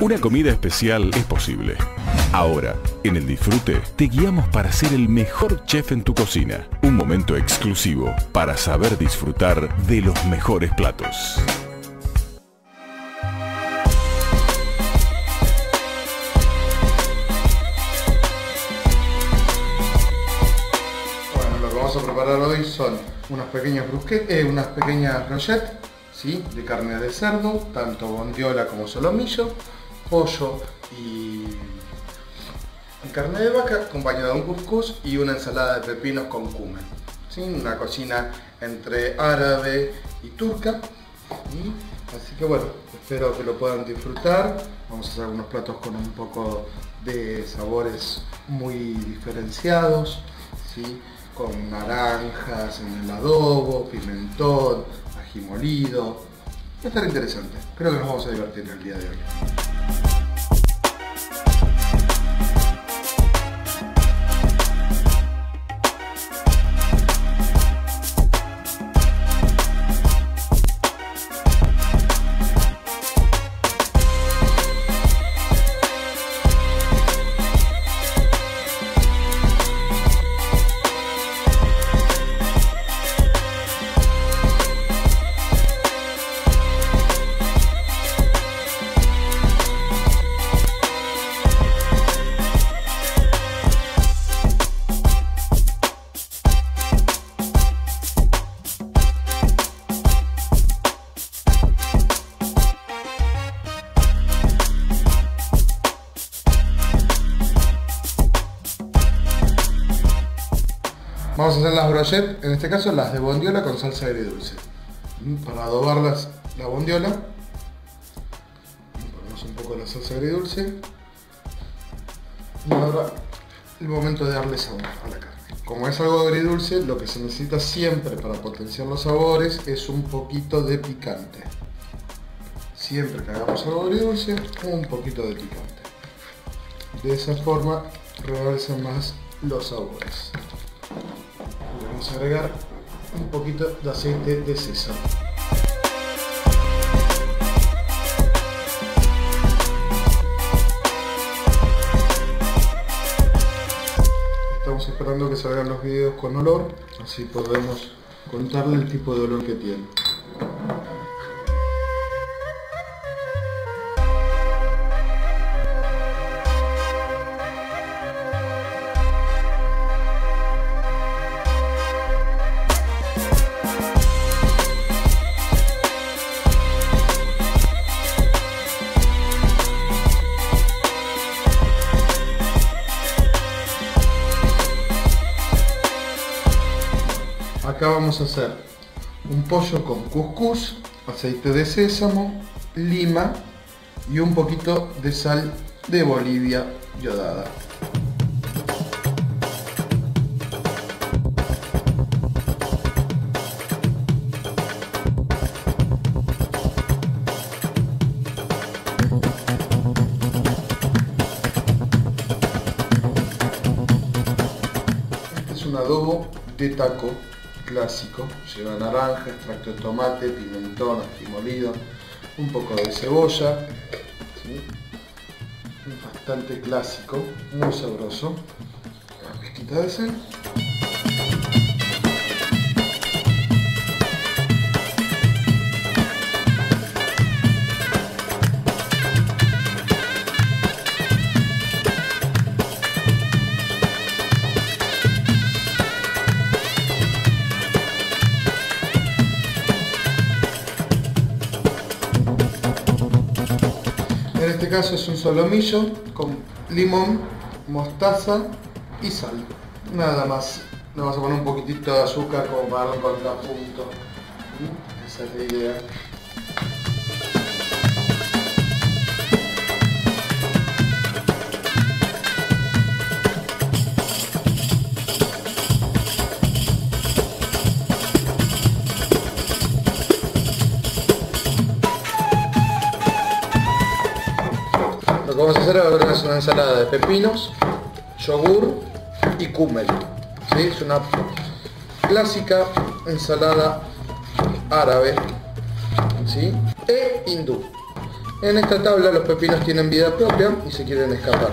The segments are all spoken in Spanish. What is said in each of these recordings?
Una comida especial es posible. Ahora, en el disfrute, te guiamos para ser el mejor chef en tu cocina. Un momento exclusivo para saber disfrutar de los mejores platos. Bueno, lo que vamos a preparar hoy son unas pequeñas brusquetas, eh, unas pequeñas brochettes, De carne de cerdo, tanto bondiola como solomillo, pollo y, carne de vaca, acompañado de un couscous y una ensalada de pepinos con cumen. ¿sí? Una cocina entre árabe y turca. ¿sí? Así que bueno, espero que lo puedan disfrutar. Vamos a hacer unos platos con un poco de sabores muy diferenciados, ¿sí? con naranjas en el adobo, pimentón, ají molido. Va a estar interesante. Creo que nos vamos a divertir en el día de hoy. Vamos a hacer las brochettes, en este caso las de bondiola con salsa agridulce. Mm, Para adobarlas la bondiola, ponemos un poco la salsa agridulce. Y ahora el momento de darle sabor a la carne. Como es algo agridulce, lo que se necesita siempre para potenciar los sabores es un poquito de picante. Siempre que hagamos algo agridulce, un poquito de picante. De esa forma realzan más los sabores. Agregar un poquito de aceite de sésamo. Estamos esperando que salgan los videos con olor, así podemos contarle el tipo de olor que tiene. Acá vamos a hacer un pollo con couscous, aceite de sésamo, lima y un poquito de sal de Bolivia yodada. Este es un adobo de taco clásico. Lleva naranja, extracto de tomate, pimentón, ají molido, un poco de cebolla. Bastante clásico, muy sabroso. Una pizquita de sal. Caso es un solomillo con limón, mostaza y sal. Nada más. Le vamos a poner un poquitito de azúcar como para darle un contrapunto. Esa es la idea. vamos a hacer ahora es una ensalada de pepinos, yogur y kummel. ¿sí? Es una clásica ensalada árabe ¿sí? e hindú. En esta tabla los pepinos tienen vida propia y se quieren escapar.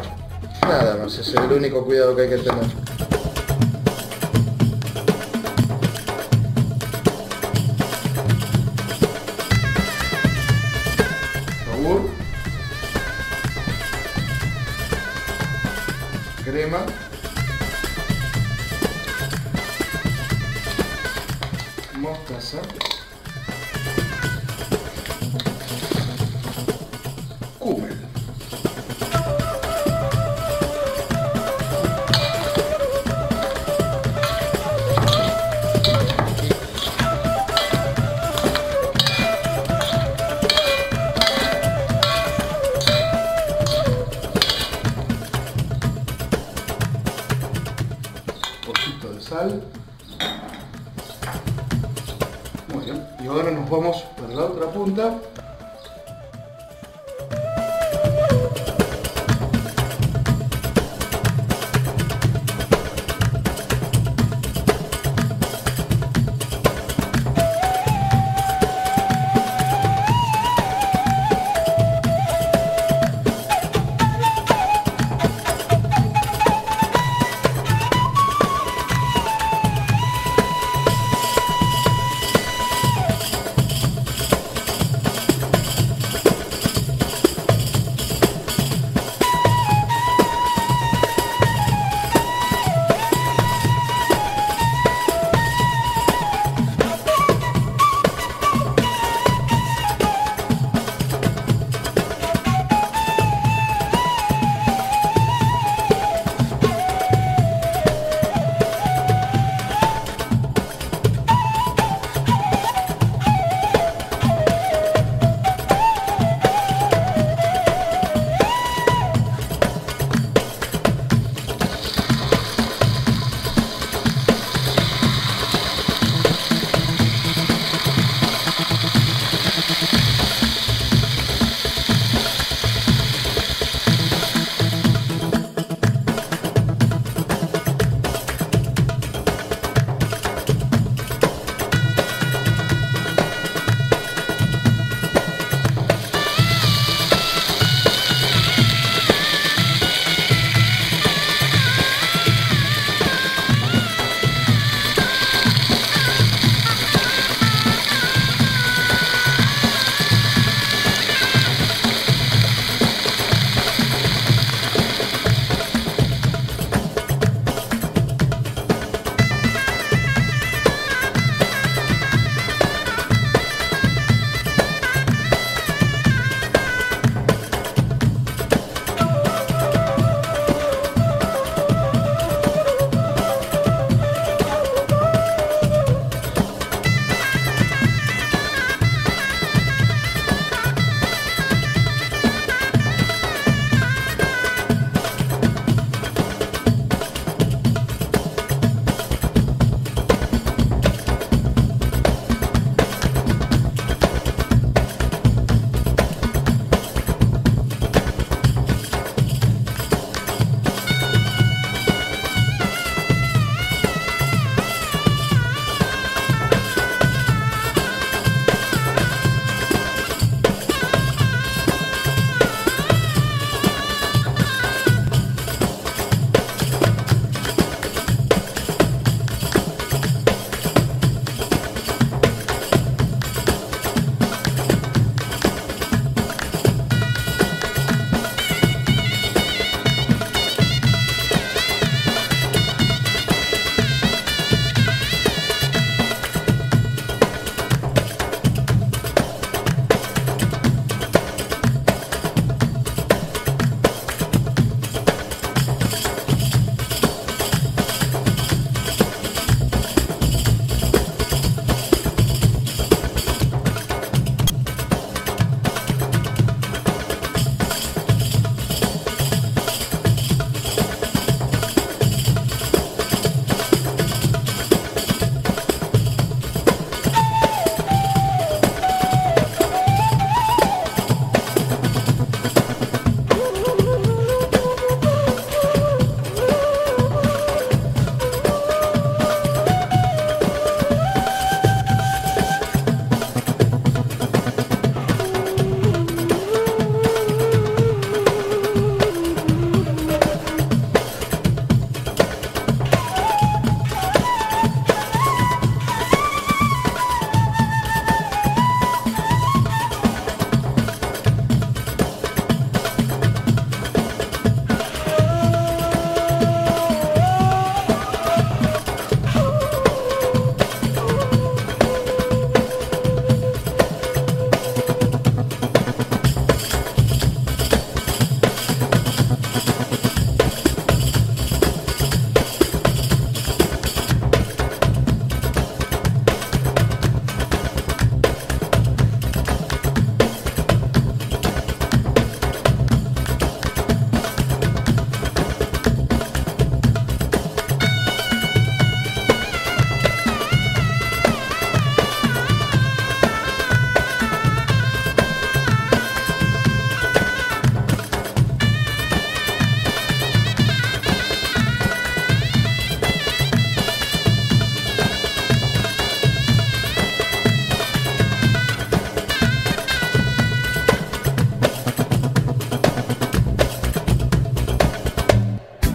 Nada más, es el único cuidado que hay que tener. mostaza, Cumen. Poquito de sal. vamos para la otra punta.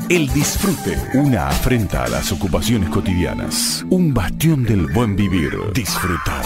El disfrute, una afrenta a las ocupaciones cotidianas, un bastión del buen vivir. Disfrutar.